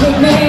remain